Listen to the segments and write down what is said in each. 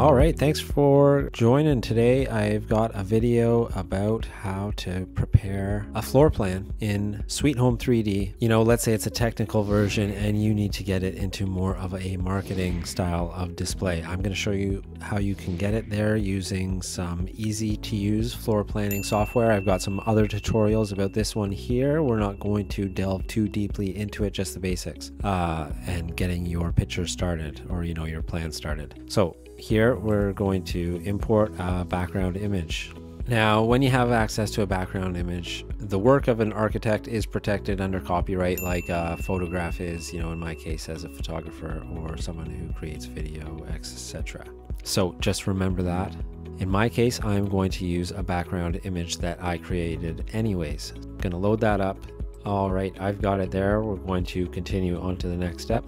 All right, thanks for joining today. I've got a video about how to prepare a floor plan in Sweet Home 3D. You know, let's say it's a technical version and you need to get it into more of a marketing style of display. I'm going to show you how you can get it there using some easy to use floor planning software. I've got some other tutorials about this one here. We're not going to delve too deeply into it, just the basics uh, and getting your picture started or, you know, your plan started. So here we're going to import a background image. Now, when you have access to a background image, the work of an architect is protected under copyright, like a photograph is, you know, in my case, as a photographer or someone who creates video, etc. So just remember that. In my case, I'm going to use a background image that I created anyways. Gonna load that up. All right, I've got it there. We're going to continue on to the next step.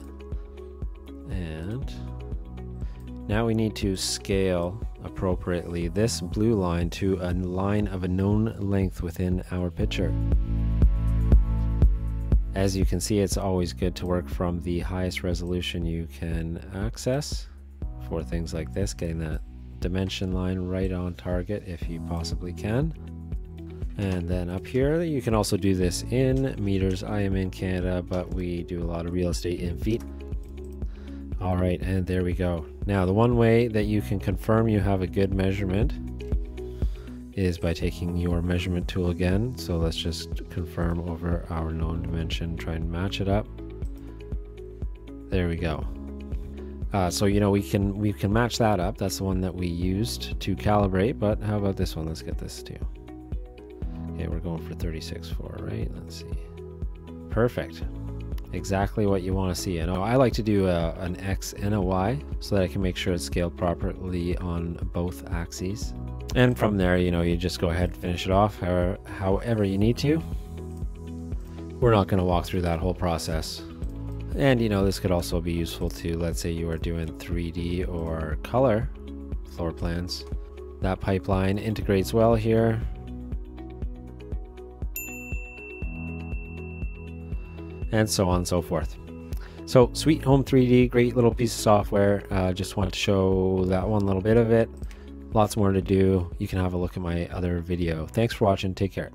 Now we need to scale appropriately this blue line to a line of a known length within our picture. As you can see, it's always good to work from the highest resolution you can access for things like this, getting that dimension line right on target if you possibly can. And then up here, you can also do this in meters. I am in Canada, but we do a lot of real estate in feet. All right, and there we go. Now, the one way that you can confirm you have a good measurement is by taking your measurement tool again. So let's just confirm over our known dimension, try and match it up. There we go. Uh, so you know we can we can match that up. That's the one that we used to calibrate. But how about this one? Let's get this too. Okay, we're going for 36.4, right? Let's see. Perfect exactly what you want to see. And I like to do a, an X and a Y so that I can make sure it's scaled properly on both axes. And from there, you know, you just go ahead and finish it off however, however you need to. We're not going to walk through that whole process. And you know, this could also be useful to, let's say you are doing 3D or color floor plans. That pipeline integrates well here. And so on and so forth. So Sweet Home 3D, great little piece of software. Uh, just wanted to show that one little bit of it. Lots more to do. You can have a look at my other video. Thanks for watching. Take care.